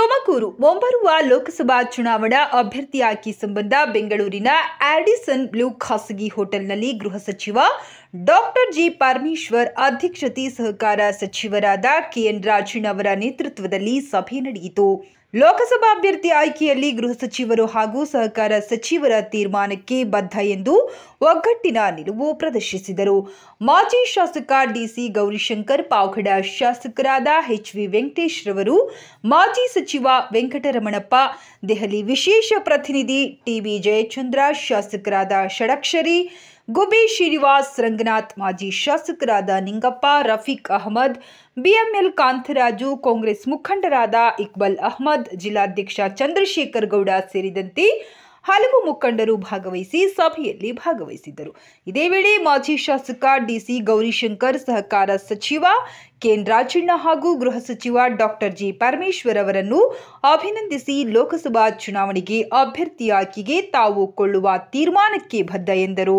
তো ತುಮಕೂರು, ಮುಂಬರುವ ಲೋಕಸಭಾ ಚುನಾವಣಾ ಅಭ್ಯರ್ಥಿ ಆಯ್ಕೆ ಸಂಬಂಧ ಬೆಂಗಳೂರಿನ ಆಡಿಸನ್ ಬ್ಲೂ ಖಾಸಗಿ ಹೋಟೆಲ್ನಲ್ಲಿ ಗೃಹ ಸಚಿವ ಡಾಕ್ಟರ್ ಜಿ ಪರಮೇಶ್ವರ್ ಅಧ್ಯಕ್ಷತೆ ಸಹಕಾರ ಸಚಿವರಾದ ಕೆಎನ್ ರಾಜಿನ್ ಅವರ ನೇತೃತ್ವದಲ್ಲಿ ಸಭೆ ನಡೆಯಿತು. ಲೋಕಸಭಾ ಅಭ್ಯರ್ಥಿ ಆಯ್ಕೆಯಲ್ಲಿ ಗೃಹ ಸಚಿವರು ಹಾಗೂ ಸಹಕಾರ ಸಚಿವರ ತೀರ್ಮಾನಕ್ಕೆ ಬದ್ಧ ಎಂದು ಒಗ್ಗಟ್ಟಿನ ನಿಲುವು ಪ್ರದರ್ಶಿಸಿದರು. ಮಾಜಿ ಶಾಸಕ ಡಿಸಿ ಗೌರಿಶಂಕರ್, ಪಾವಗಡ ಶಾಸಕರಾದ ಎಚ್ ವಿ ವೆಂಕಟೇಶ್ ರವರು ಮಾಜಿ ಸಚಿವ ವೆಂಕಟರಮಣಪ್ಪ ದೆಹಲಿ ವಿಶೇಷ ಪ್ರತಿನಿಧಿ ಟಿಬಿ ಜಯಚಂದ್ರ ಶಾಸಕರಾದ ಷಡಕ್ಷರಿ ಗುಬಿ ಶ್ರೀನಿವಾಸ್ ರಂಗನಾಥ್ ಮಾಜಿ ಶಾಸಕರಾದ ನಿಂಗಪ್ಪ ರಫೀಕ್ ಅಹಮದ್ ಬಿಎಂಎಲ್ ಕಾಂತರಾಜು ಕಾಂಗ್ರೆಸ್ ಮುಖಂಡರಾದ ಇಕ್ಬಲ್ ಅಹಮದ್ ಜಿಲ್ಲಾಧ್ಯಕ್ಷ ಚಂದ್ರಶೇಖರ್ ಗೌಡ ಸೇರಿದಂತೆ ಹಲವು ಮುಖಂಡರು ಭಾಗವಹಿಸಿ ಸಭೆಯಲ್ಲಿ ಭಾಗವಹಿಸಿದ್ದರು. ಇದೇ ವೇಳೆ ಮಾಜಿ ಶಾಸಕ ಡಿಸಿ ಗೌರಿಶಂಕರ್, ಸಹಕಾರ ಸಚಿವ ಕೆಎನ್ ರಾಜಣ್ಣ ಹಾಗೂ ಗೃಹ ಸಚಿವ ಡಾಕ್ಟರ್ ಜಿ ಪರಮೇಶ್ವರ್ ಅವರನ್ನು ಅಭಿನಂದಿಸಿ ಲೋಕಸಭಾ ಚುನಾವಣೆಗೆ ಅಭ್ಯರ್ಥಿ ಆಯ್ಕೆಗೆ ತಾವು ಕೊಳ್ಳುವ ತೀರ್ಮಾನಕ್ಕೆ ಬದ್ಧ ಎಂದರು.